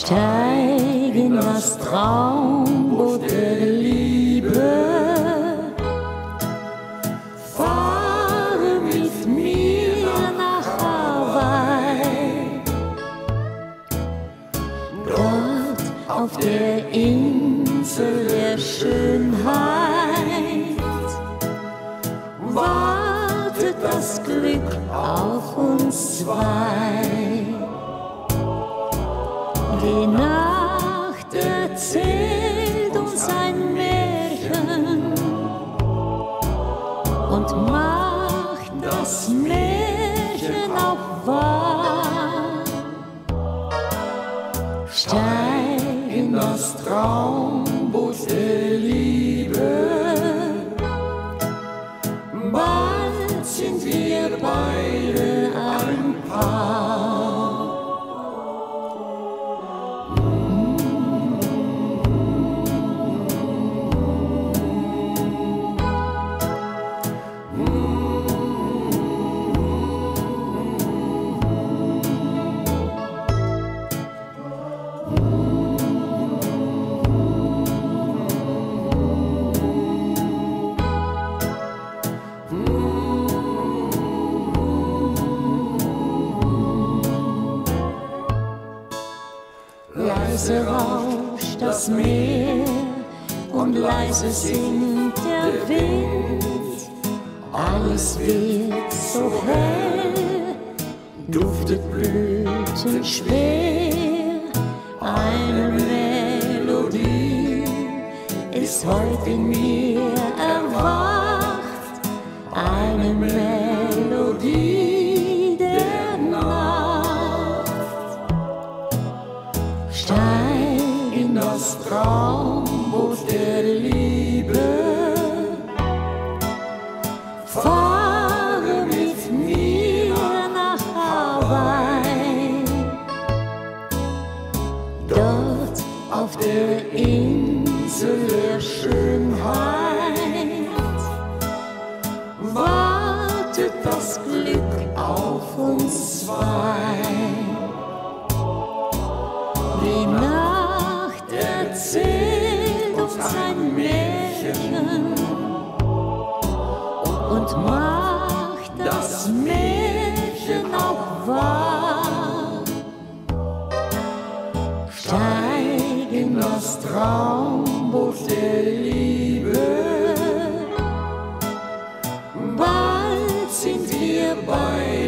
Steig in das Traumboot der Liebe. Fahre mit mir nach Hawaii. Dort auf der Insel der Schönheit wartet das Glück auf uns zwei. Die Nacht erzählt uns ein Märchen und macht das Märchen auch wahr. Steig in das Traumboot der Liebe. Bald sind wir beide Leise rauscht das Meer und leise singt der Wind. Alles wird so hell, duftet Blüten schwer. Eine Melodie ist heute in mir das Glück auf uns zwei. Macht das Märchen auch wahr. Steig in das Traumboot der Liebe. Bald sind wir bei